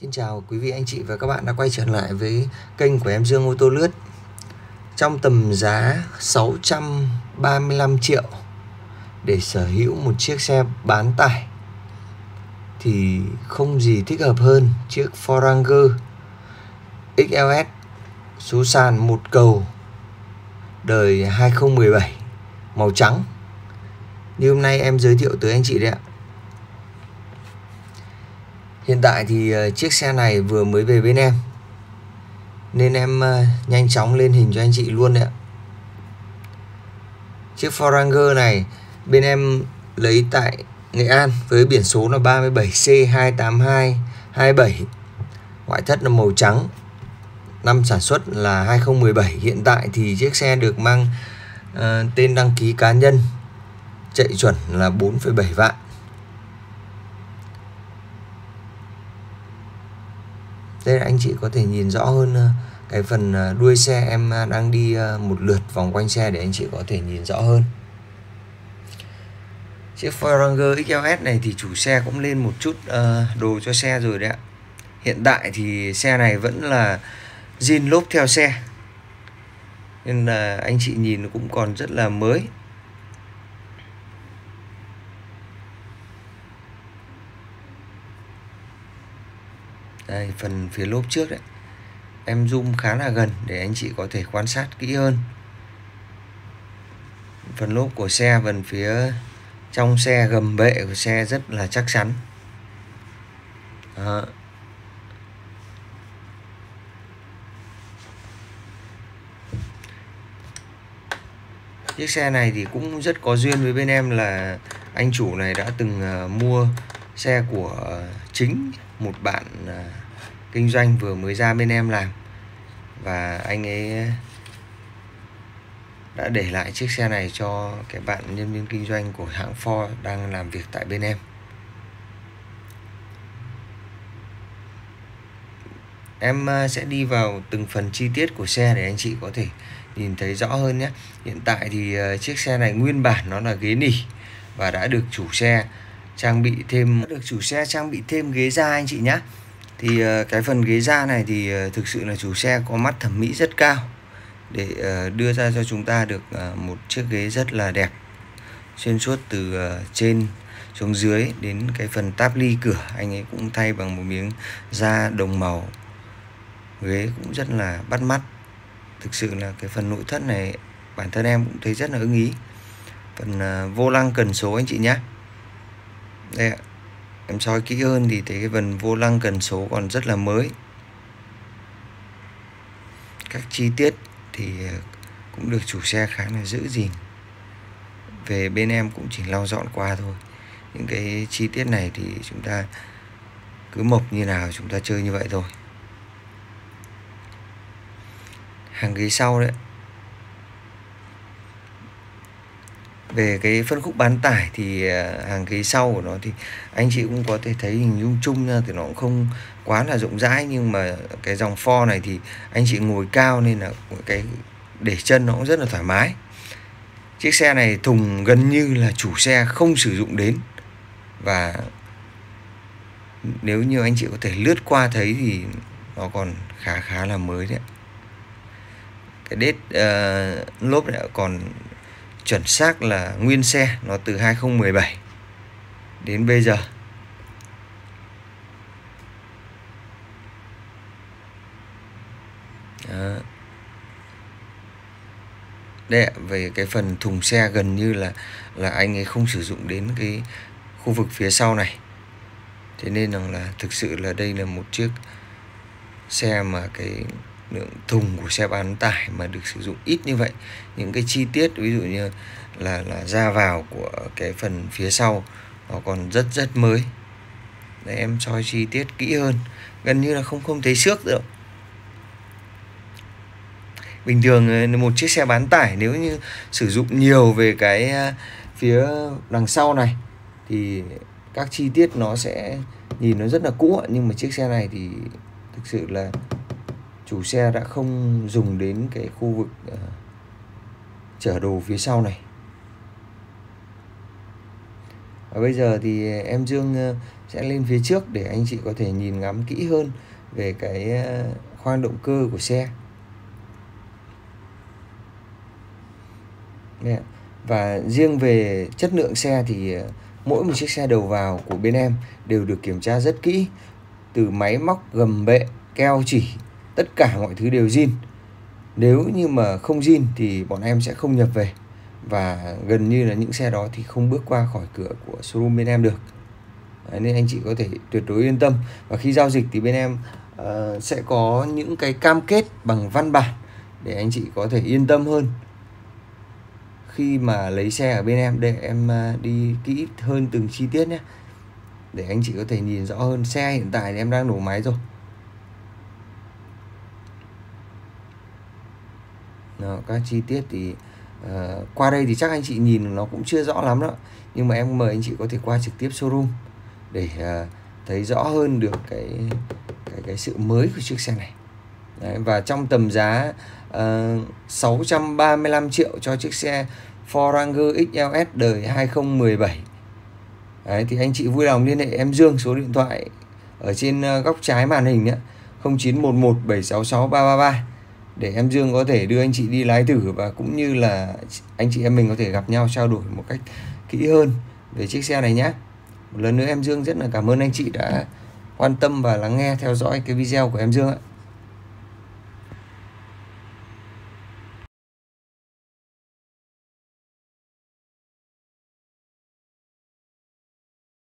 Xin chào quý vị, anh chị và các bạn đã quay trở lại với kênh của em Dương ô tô lướt. Trong tầm giá 635 triệu để sở hữu một chiếc xe bán tải, thì không gì thích hợp hơn chiếc Ford XLS số sàn một cầu đời 2017 màu trắng. Như hôm nay em giới thiệu tới anh chị đấy ạ. Hiện tại thì ờ, chiếc xe này vừa mới về bên em. Nên em ờ, nhanh chóng lên hình cho anh chị luôn đấy ạ. Chiếc Ford này bên em lấy tại Nghệ An với biển số là 37C28227 Ngoại thất là màu trắng. Năm sản xuất là 2017 Hiện tại thì chiếc xe được mang uh, tên đăng ký cá nhân. Chạy chuẩn là 4,7 vạn. Đây là anh chị có thể nhìn rõ hơn ờ, cái phần ờ, đuôi xe em ờ, đang đi một lượt vòng quanh xe để anh chị có thể nhìn rõ hơn. Chiếc Ford Ranger XLS này thì chủ xe cũng lên một chút đồ cho xe rồi đấy ạ. Hiện tại thì xe này vẫn là zin lốp theo xe. Nên là anh chị nhìn cũng còn rất là mới. Đây, phần phía lốp trước đấy. Em zoom khá là gần để anh chị có thể quan sát kỹ hơn. Phần lốp của xe, phần phía trong xe gầm bệ của xe rất là chắc chắn. Đó. chiếc xe này thì cũng rất có duyên với bên em là anh chủ này đã từng ờ, mua xe của chính một bạn à, kinh doanh vừa mới ra bên em làm. Và anh ấy đã để lại chiếc xe này cho cái bạn nhân viên kinh doanh của hãng Ford đang làm việc tại bên em. Em à, sẽ đi vào từng phần chi tiết của xe để anh chị có thể nhìn thấy rõ hơn nhé. Hiện tại thì à, chiếc xe này nguyên bản nó là ghế nỉ và đã được chủ xe trang bị thêm được chủ xe trang bị thêm ghế da anh chị nhé thì ờ, cái phần ghế da này thì ờ, thực sự là chủ xe có mắt thẩm mỹ rất cao. Để ờ, đưa ra cho chúng ta được một chiếc ghế rất là đẹp. Xuyên suốt từ trên xuống dưới đến cái phần táp ly cửa, anh ấy cũng thay bằng một miếng da đồng màu. Ghế cũng rất là bắt mắt. Thực sự là cái phần nội thất này, bản thân em cũng thấy rất là ưng ý. Phần vô lăng cần số anh chị nhé đây ạ, em soi kỹ hơn thì thấy cái phần vô lăng cần số còn rất là mới. Các chi tiết thì ờ, cũng được chủ xe khá là giữ gìn. Về bên em cũng chỉ lau dọn qua thôi. Những cái chi tiết này thì chúng ta cứ mộc như nào chúng ta chơi như vậy thôi. Hàng ghế sau đấy về cái phân khúc bán tải thì à, hàng ghế sau của nó thì anh chị cũng có thể thấy hình dung chung nha thì nó cũng không quá là rộng rãi nhưng mà cái dòng Ford này thì anh chị ngồi cao nên là cái để chân nó cũng rất là thoải mái. Chiếc xe này thùng gần như là chủ xe không sử dụng đến. Và nếu như anh chị có thể lướt qua thấy thì nó còn khá khá là mới đấy cái đết uh, lốp này còn chuẩn xác là nguyên xe nó từ 2017 đến bây giờ Đó. Đây về cái phần thùng xe gần như là là anh ấy không sử dụng đến cái khu vực phía sau này. Thế nên rằng là thực sự là đây là một chiếc xe mà cái lượng thùng của xe bán tải mà được sử dụng ít như vậy. Những cái chi tiết, ví dụ như là là ra vào của cái phần phía sau, nó còn rất rất mới. Để em soi chi tiết kỹ hơn. Gần như là không không thấy xước được bình thường ờ, một chiếc xe bán tải nếu như sử dụng nhiều về cái à, phía đằng sau này, thì các chi tiết nó sẽ, nhìn nó rất là cũ nhưng mà chiếc xe này thì thực sự là chủ xe đã không dùng đến cái khu vực uh, chở đồ phía sau này. Và bây giờ thì em Dương ờ, sẽ lên phía trước để anh chị có thể nhìn ngắm kỹ hơn về cái ờ, khoang động cơ của xe. Và riêng về chất lượng xe thì mỗi một chiếc xe đầu vào của bên em đều được kiểm tra rất kỹ từ máy móc gầm bệ keo chỉ tất cả mọi thứ đều zin. Nếu như mà không zin thì bọn em sẽ không nhập về. Và gần như là những xe đó thì không bước qua khỏi cửa của showroom bên em được. Đấy, nên anh chị có thể tuyệt đối yên tâm. Và khi giao dịch thì bên em uh, sẽ có những cái cam kết bằng văn bản để anh chị có thể yên tâm hơn. Khi mà lấy xe ở bên em để em uh, đi kỹ hơn từng chi tiết nhé. Để anh chị có thể nhìn rõ hơn. Xe hiện tại thì em đang nổ máy rồi. Đó, các chi tiết thì uh, qua đây thì chắc anh chị nhìn nó cũng chưa rõ lắm đó. Nhưng mà em mời anh chị có thể qua trực tiếp showroom để uh, thấy rõ hơn được cái cái cái sự mới của chiếc xe này. Đấy, và trong tầm giá uh, 635 triệu cho chiếc xe Ford Ranger XLS đời 2017 Đấy, thì anh chị vui lòng liên hệ em Dương số điện thoại ở trên góc trái màn hình nhé. 0911 766 333 để em Dương có thể đưa anh chị đi lái thử và cũng như là anh chị em mình có thể gặp nhau, trao đổi một cách kỹ hơn về chiếc xe này nhé. Một lần nữa em Dương rất là cảm ơn anh chị đã quan tâm và lắng nghe, theo dõi cái video của em Dương ạ.